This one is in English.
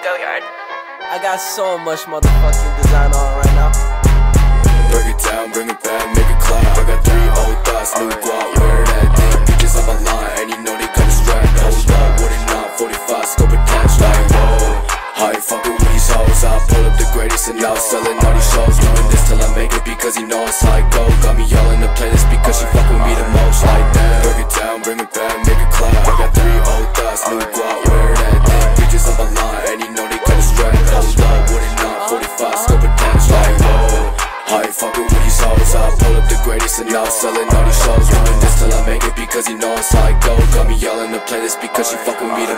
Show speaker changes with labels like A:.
A: go yard.
B: I got so much motherfucking design on right now.
C: Break it down, bring it back, make it clap. I got three old thoughts, new guap, where that thing? Bitches on my line, and you know they kinda strapped. Hold up, what it not, 45 scope attached, like whoa. How you fucking with these hoes? I pull up the greatest and now selling all these shows. Doing this till I make it because you know it's like go. Got me all in the playlist pull up the greatest and now selling all these shows. Doing this till I make it because you know like go. Got me in the playlist because she fucking me the.